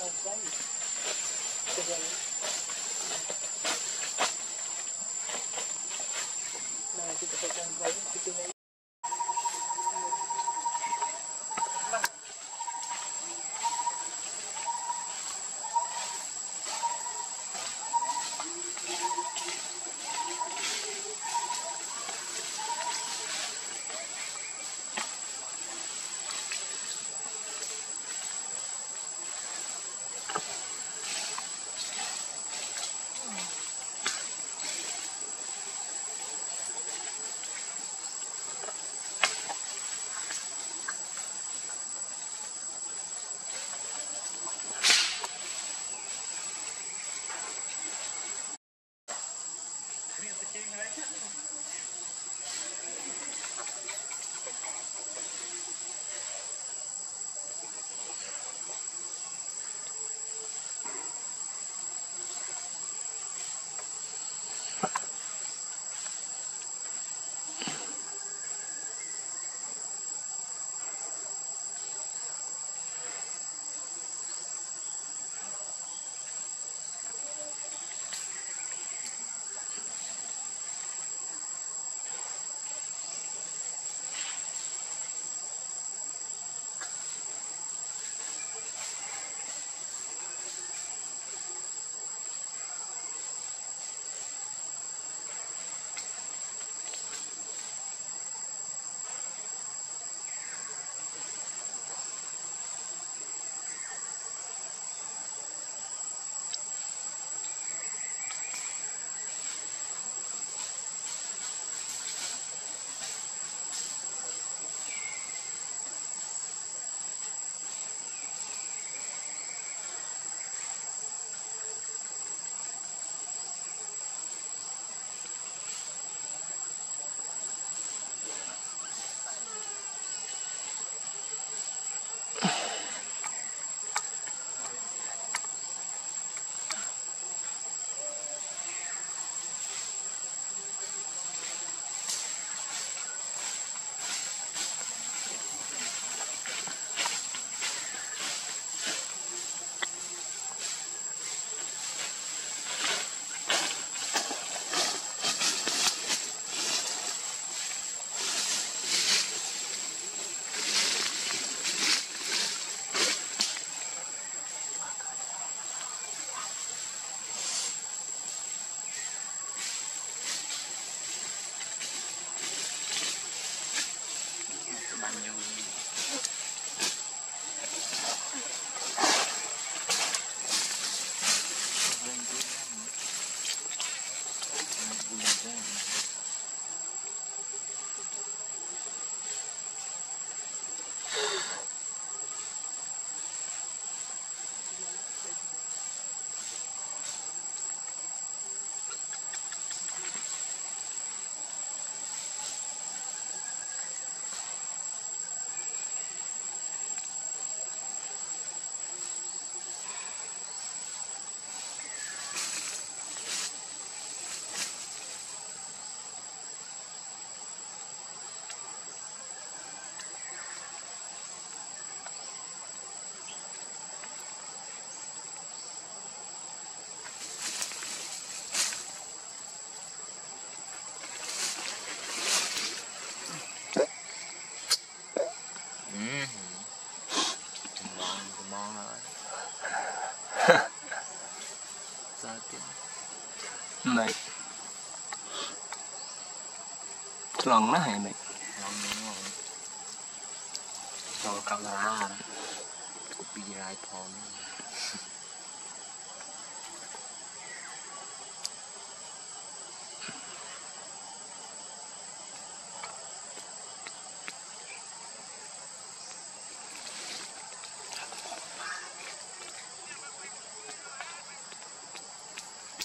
obrigado. Này lần nó hay mày, rồi camera copyright phone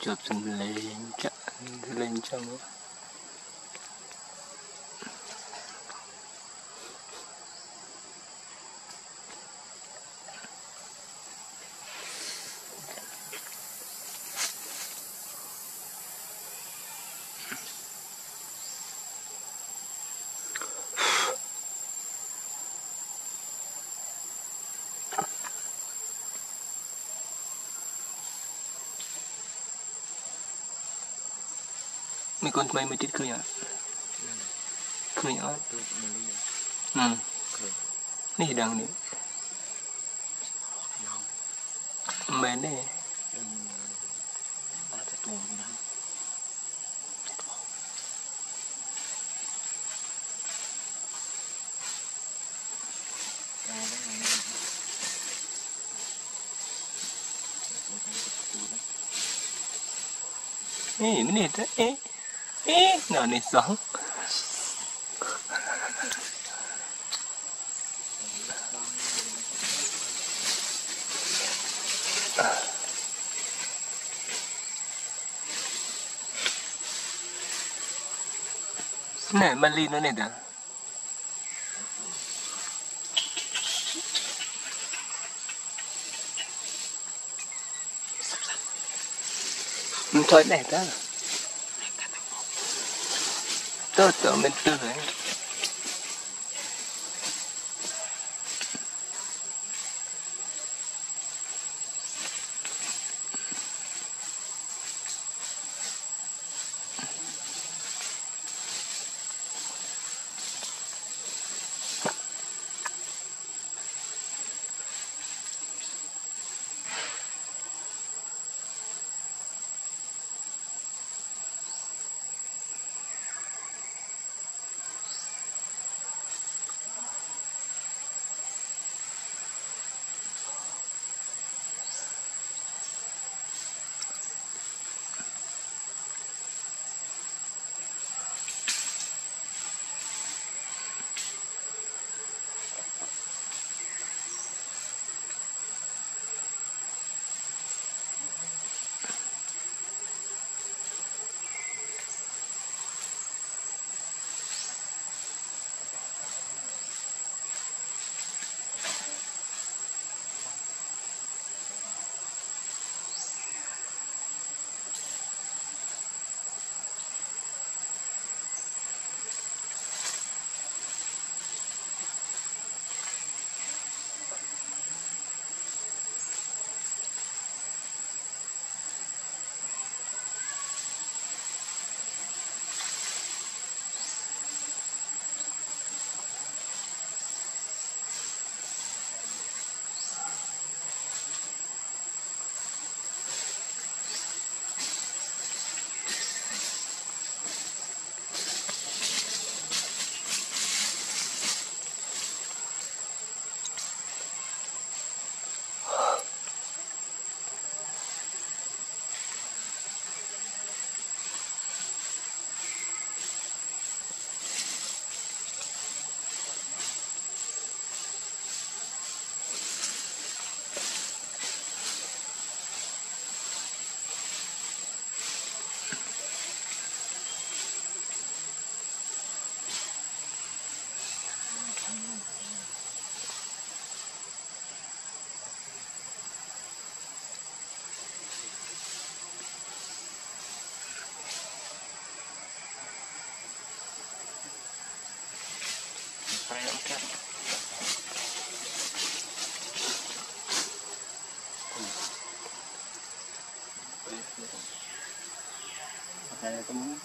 chụp lên chắc lên cho nữa con quay mới tít cười à cười à ừ นี่ดังนี่แม่เนี่ยอาจจะตัวนะนี่มันเนี่ยเอ๊ะ えー、何さんนนี่มันลีนนี่เด้อมันถอยไหนเด้อ तो तो मिलते हैं ¿Sabes cómo?